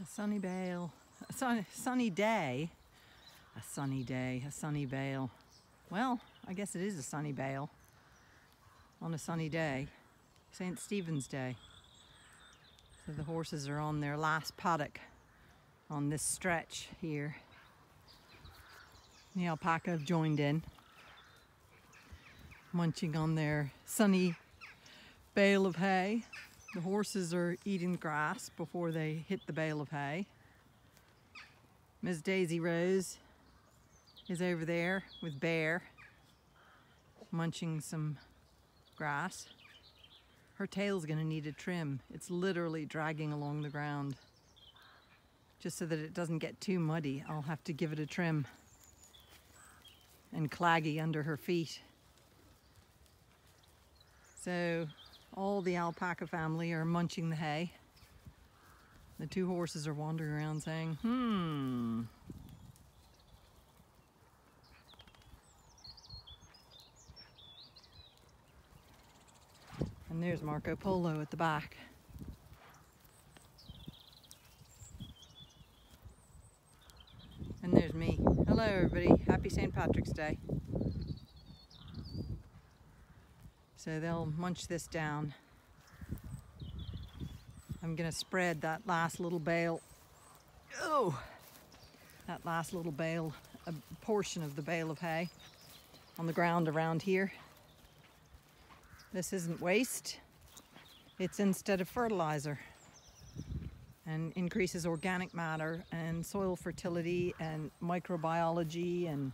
A sunny bale, a sun, sunny day, a sunny day, a sunny bale. Well, I guess it is a sunny bale on a sunny day, St. Stephen's Day. So the horses are on their last paddock on this stretch here. The alpaca have joined in, munching on their sunny bale of hay. The horses are eating grass before they hit the bale of hay. Miss Daisy Rose is over there with Bear, munching some grass. Her tail's gonna need a trim. It's literally dragging along the ground. Just so that it doesn't get too muddy, I'll have to give it a trim. And claggy under her feet. So all the alpaca family are munching the hay. The two horses are wandering around saying, hmm. And there's Marco Polo at the back. And there's me. Hello everybody, happy St. Patrick's Day. So they'll munch this down. I'm gonna spread that last little bale. Oh, that last little bale, a portion of the bale of hay on the ground around here. This isn't waste, it's instead of fertilizer and increases organic matter and soil fertility and microbiology and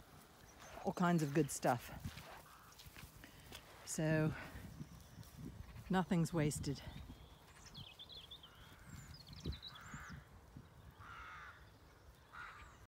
all kinds of good stuff. So nothing's wasted.